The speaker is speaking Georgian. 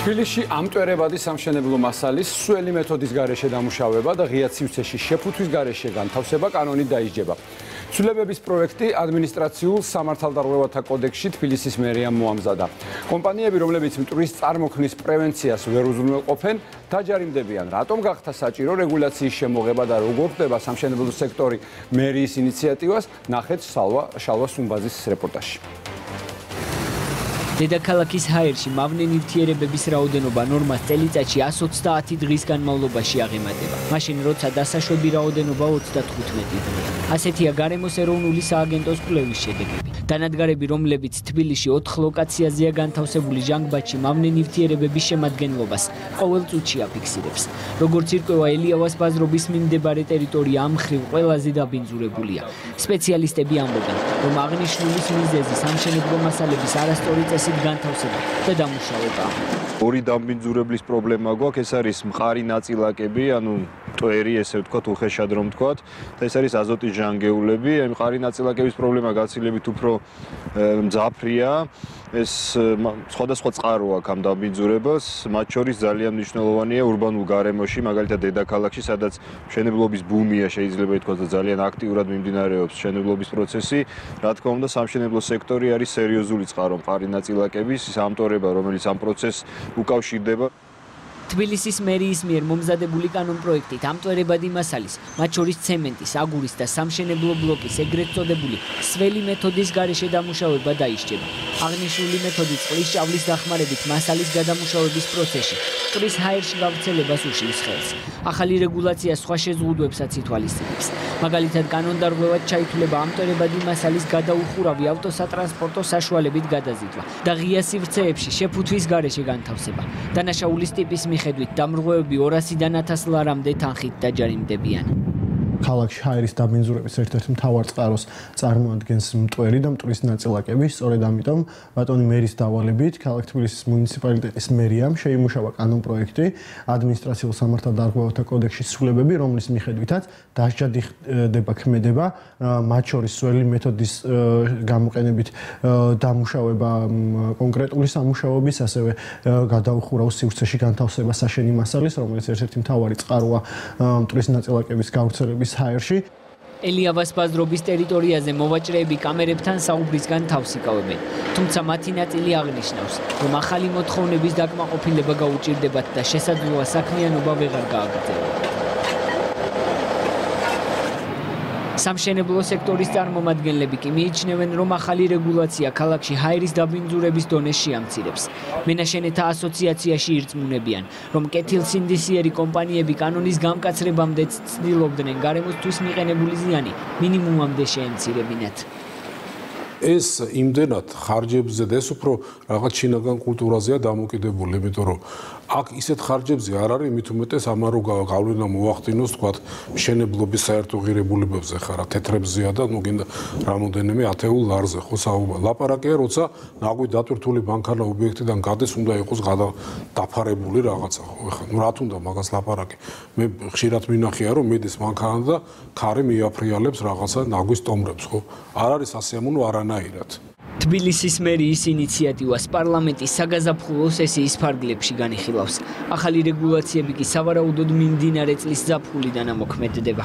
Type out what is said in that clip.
თბილისში ამტვერებადი სამშენებლო მასალის სუელი მეთოდის გარეშე დამუშავება და ღია ცივცეში შეფუთვის გარეშე განთავსება კანონით დაიჯება. ცვლილებების პროექტი ადმინისტრაციულ სამართალდარღვევათა კოდექსში თბილისის მერიამ მოამზადა. კომპანიები, რომლებიც მტვრის წარმოქმნის პრევენციას ვერ უზრუნველყოფენ, დაჯარიმდებიან. რატომ გახდა საჭირო რეგულაციის შემოღება და როგორ ხდება სამშენებლო სექტორი მერიის ინიციატივას? ნახეთ სალვა შალვა სუმბაძის რეპორტაჟში. დედაქალაქის ჰაერში მავნე ნივთიერებების რაოდენობა ნორმას წელიწადში 130 დღის განმავლობაში აღემატება. მაშინ როცა დასაშვები რაოდენობა 35 დღეა. ასეთია გარემოს ეროვნული სააგენტოს კვლევის შედეგები. დანადგარები, რომლებიც თბილისში 4 ლოკაციაზეა განთავსებული ჟანგბადში მავნე ნივთიერებების შემადგენლობას ყოველ წუთში აფიქსირებს. როგორც ირკვევა ელიავას ბაზრობის მიმდებარე ტერიტორია ამ ხრივ ყველაზე დაბინძურებულია. სპეციალისტები ამბობენ, რომ აღნიშნული მიზეზი სამშენებლო მასალების არასწორი წესი ასეთ განთავსება და დამუშავება. ორი დამბინძურებლის პრობლემა გვაქვს, ეს არის მყარი ნაწილაკები, ანუ ტვერი, ესე ვთქვათ, უხეშად რომ ვთქვათ, და ეს არის აზოტის ჟანგეულები, აი მყარი ნაწილაკების პრობლემა გაცილებით უფრო მძაფრია. ეს სხვადასხვა წყარო აქვს ამ დამბინძურებას, მათ შორის ძალიან მნიშვნელოვანია урბანულ გარემოში, მაგალითად დედაქალაქში, სადაც მშენებლობის ბუმია შეიძლება ითქვას და ძალიან აქტიურად მიმდინარეობს მშენებლობის პროცესი. რა თქმა უნდა, სამშენებლო სექტორი არის სერიოზული წყარო მყარი ნაწილაკების, ის ამტორება, რომელიც ამ პროცესს უკავშირდება. თბილისის მერიის მიერ მომზადებული კანონპროექტით ამტვერებადი მასალის, მათ შორის ცემენტის, აგურის და სამშენებლო ბლოკის ეგრეთ წოდებული სველი მეთოდის გარეშე დამუშავება დაიშჩება. აღნიშნული მეთოდი წყლის ჭავლის დახმარებით მასალის გადამუშავების პროცესში წყლის ჰაერში გავრცელებას უშლის ხელს. ახალი რეგულაცია სხვა შეზღუდვებსაც ითვალისწინებს. მაგალითად, კანონდარღვევად ჩაითვლება ამტვერებადი მასალის გადაუხურავი ავტოსატრანსპორტო საშუალებით გადაზიდვა და ღია სივრცეებში შეფუთვის გარეშე განთავსება. დანაშაულის ტიპის მიხედვით დამრღვევები 200-დან 1000 ლარამდე თანხით დაჯარიმდებიან. ქალაქში ჰაერის დაბინძურების ერთ-ერთი მთავარ წყაროს წარმოადგენს მტვერი და მტვრის ნაწილაკები. სწორედ ამიტომ ბატონი მერის დავალებით ქალაქ თბილისის მუნიციპალიტეტის მერიამ შეიმუშავა კანონპროექტი ადმინისტრაციულ სამართალდარღვევათა კოდექსის სრულებები, რომლის მიხედვითაც დასჯადება ქმედება მათ შორის სველი მეთოდის გამოყენებით დამუშავება კონკრეტული სამუშაოების, ასევე გადაუხურავს სივრცეში განთავსება საშენი მასალის, რომელიც ერთ-ერთი მთავარი წყაროა მტვრის ნაწილაკების გავრცელების თბილისის ჰაერში. ელიავას ბაზრობის ტერიტორიაზე მოვაჭრეები კამერებთან საუბრისგან თავს იკავებენ. თუმცა მათი ნაწილი აღნიშნავს, რომ ახალი მოთხოვნების დაკმაყოფილება გაუჭირდებათ და შესაძლოა საქმიანობა ვეღარ გააგრძელონ. სამშენებლო სექტორის წარმომადგენლები კი მიიჩნევენ, რომ ახალი რეგულაცია ქალაქში ჰაერის დაბინძურების დონეს შეამცირებს. მენაშენეთა ასოციაციაში ირწმუნებიან, რომ კეთილსინდისიერი კომპანიები კანონის გამკაცრებამდე ცდილობდნენ გარემოსთვის მიყენებული ზიანი მინიმუმამდე შეემცირებინათ. ეს იმდენად ხარჯებზე და ეს უფრო რაღაც შინაგან კულტურაზეა დამოკიდებული, იმიტომ რომ აქ ისეთ ხარჯებზე არ არის, მით უმეტეს ამარო გავლენა მოახდინოს, თქვა, მშენებლობის საერთო ღირებულებებზე ხარა თეთრებზეა და ნუ გინდა რამოდენიმე ათეულ ლარზე ხო საუბარ. ლაპარაკია, როცა ნაგვი დატვირთული ბანკანა ობიექტიდან გადეს, უნდა იყოს დაფარებული რაღაცა ხო. ეხლა ნუ რა თუნდა მაგას ლაპარაკი. მე ხშირად მინახია, რომ მედის ბანკანა და ქარი მიაფრიალებს რაღაცა ნაგვის ტომრებს ხო. არ არის ასეამუნო არანაირად. თბილისის მერიის ინიციატივას პარლამენტის საგაზაფხულო სესიის ფარგლებში განიხილავს. ახალი რეგულაციები კი სავარაუდოდ მიმდინარე წლის ზაფხულიდან ამოქმედდება.